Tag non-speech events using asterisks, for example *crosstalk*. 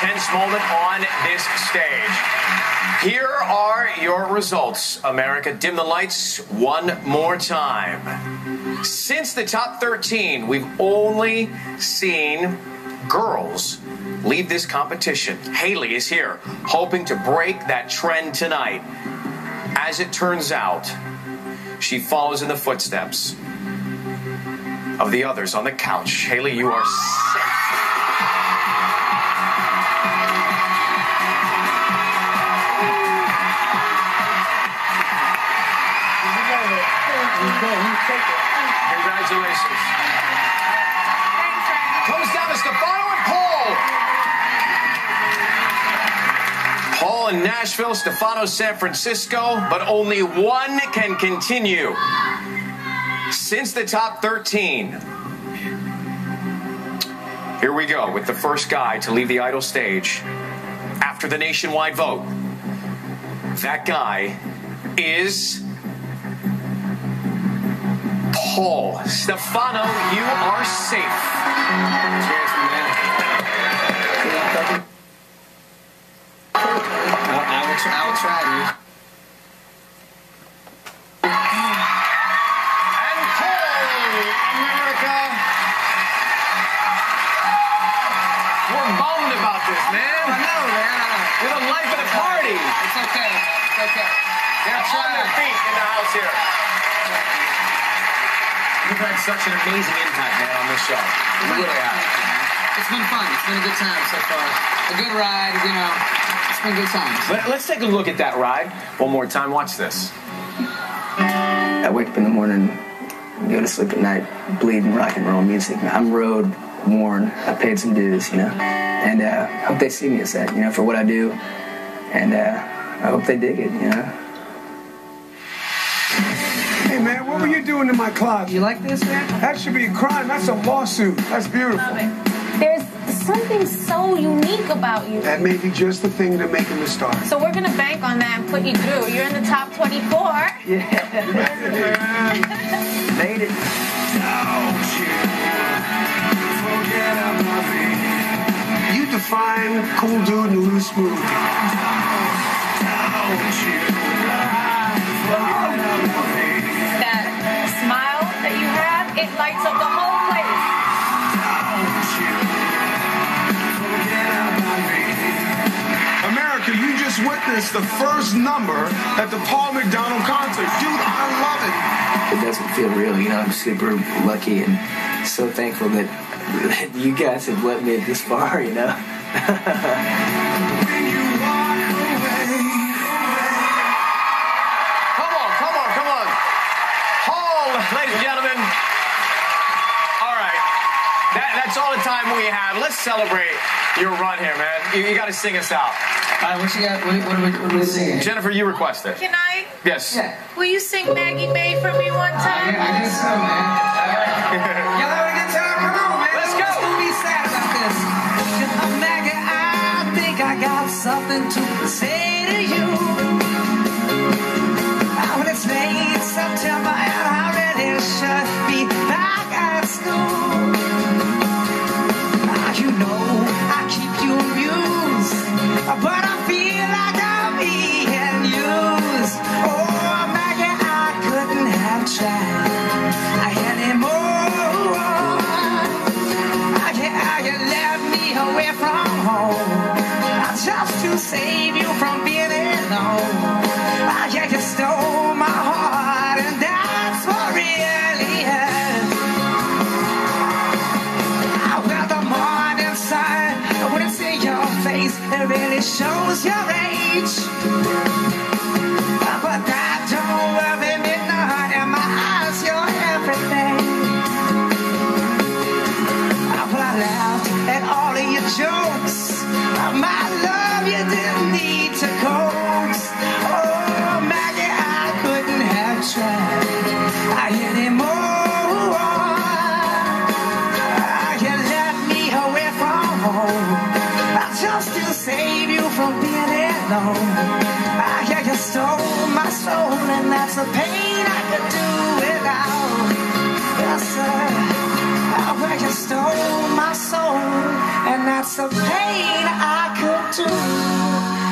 tense moment on this stage. Here are your results, America. Dim the lights one more time. Since the top 13, we've only seen girls leave this competition. Haley is here, hoping to break that trend tonight. As it turns out, she follows in the footsteps of the others on the couch. Haley, you are safe. Congratulations. Comes down to Stefano and Paul. Paul in Nashville, Stefano San Francisco, but only one can continue. Since the top 13, here we go with the first guy to leave the idol stage after the nationwide vote. That guy is Paul. Stefano, you are safe. Cheers, man. I, I will, try, I will try, dude. And Paul, America. We're bummed about this, man. No, man. You're the life of the party. It's okay. It's okay. They're on their feet in the house here. You've had such an amazing impact, man, on this show. You really have. It's been fun. It's been a good time so far. A good ride, you know. It's been good times. Let, let's take a look at that ride one more time. Watch this. I wake up in the morning, go to sleep at night, bleeding rock and roll music. I'm road worn. I paid some dues, you know, and uh, hope they see me as that, you know, for what I do, and uh, I hope they dig it, you know. What were you doing in my closet? You like this, man? That should be a crime. That's a lawsuit. That's beautiful. There's something so unique about you. That may be just the thing to make him a star. So we're gonna bank on that and put you through. You're in the top 24. Yeah. *laughs* Made it. You define cool dude and loose smooth. Have, it lights up the whole place. America, you just witnessed the first number at the Paul McDonald concert. Dude, I love it. It doesn't feel real, you know. I'm super lucky and so thankful that, that *laughs* you guys have let me this far, you know. Come on, come on, come on. Paul, ladies and gentlemen. All right. That, that's all the time we have. Let's celebrate your run here, man. You, you got to sing us out. All right, what you got? What, what, are, we, what are we singing? Jennifer, you requested. Can I? Yes. Yeah. Will you sing Maggie May for me one I, time? I guess so, man. *laughs* Y'all having a good time? Come on, man. Let's go. Don't be sad about this. Uh, Maggie, I think I got something to say it shows your age. But don't worry and my eyes, you're everything. I laughed at all of your jokes. My love, you didn't need to coax. Alone. Ah, Yeah, you stole my soul, and that's a pain I could do without. Yes, sir. Ah, Well, you stole my soul, and that's of pain I could do.